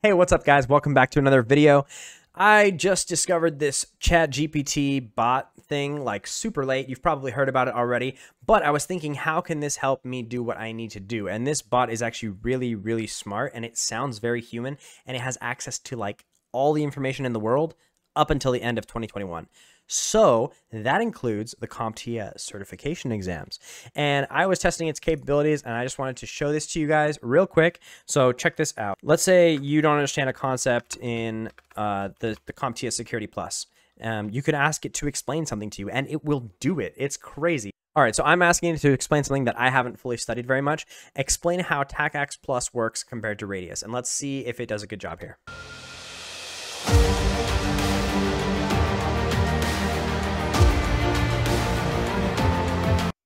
Hey, what's up, guys? Welcome back to another video. I just discovered this Chat GPT bot thing like super late. You've probably heard about it already, but I was thinking, how can this help me do what I need to do? And this bot is actually really, really smart and it sounds very human and it has access to like all the information in the world up until the end of 2021. So that includes the CompTIA certification exams. And I was testing its capabilities and I just wanted to show this to you guys real quick. So check this out. Let's say you don't understand a concept in uh, the, the CompTIA Security Plus. Um, you could ask it to explain something to you and it will do it. It's crazy. All right, so I'm asking it to explain something that I haven't fully studied very much. Explain how TACACS Plus works compared to Radius, and let's see if it does a good job here.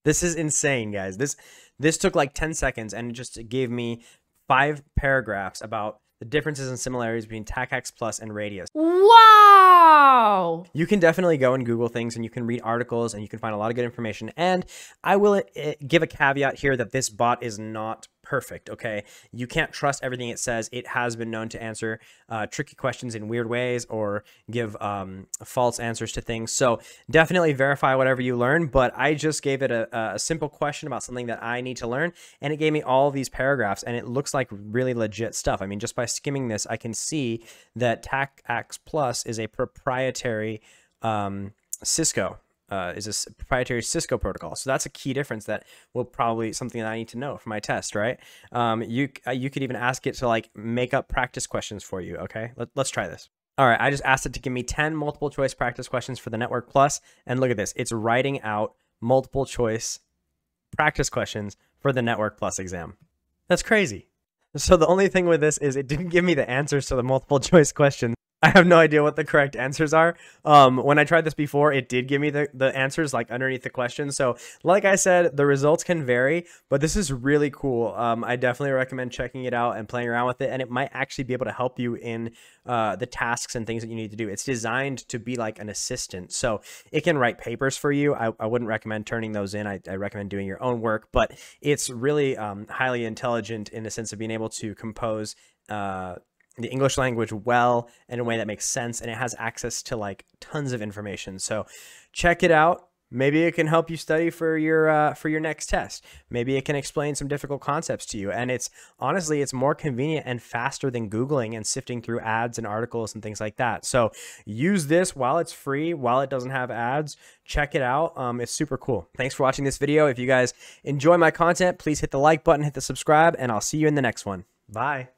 This is insane, guys. This this took like 10 seconds and it just gave me five paragraphs about the differences and similarities between TACACS Plus and Radius. Wow! You can definitely go and Google things and you can read articles and you can find a lot of good information. And I will eh, give a caveat here that this bot is not perfect, okay? You can't trust everything it says. It has been known to answer uh, tricky questions in weird ways or give um, false answers to things. So definitely verify whatever you learn, but I just gave it a, a simple question about something that I need to learn, and it gave me all these paragraphs, and it looks like really legit stuff. I mean, just by skimming this, I can see that TACACS Plus is a proprietary um, Cisco uh, is a proprietary Cisco protocol. So that's a key difference that will probably something that I need to know for my test, right? Um, you uh, you could even ask it to like make up practice questions for you. Okay, Let, let's try this. All right, I just asked it to give me 10 multiple choice practice questions for the Network Plus, and look at this. It's writing out multiple choice practice questions for the Network Plus exam. That's crazy. So the only thing with this is it didn't give me the answers to the multiple choice questions. I have no idea what the correct answers are. Um, when I tried this before, it did give me the, the answers like underneath the question. So, like I said, the results can vary, but this is really cool. Um, I definitely recommend checking it out and playing around with it, and it might actually be able to help you in uh, the tasks and things that you need to do. It's designed to be like an assistant, so it can write papers for you. I, I wouldn't recommend turning those in. I, I, recommend doing your own work, but it's really um, highly intelligent in the sense of being able to compose. Uh, the English language well in a way that makes sense and it has access to like tons of information. So check it out. Maybe it can help you study for your uh, for your next test. Maybe it can explain some difficult concepts to you. And it's honestly, it's more convenient and faster than Googling and sifting through ads and articles and things like that. So use this while it's free, while it doesn't have ads. Check it out. Um, it's super cool. Thanks for watching this video. If you guys enjoy my content, please hit the like button, hit the subscribe, and I'll see you in the next one. Bye.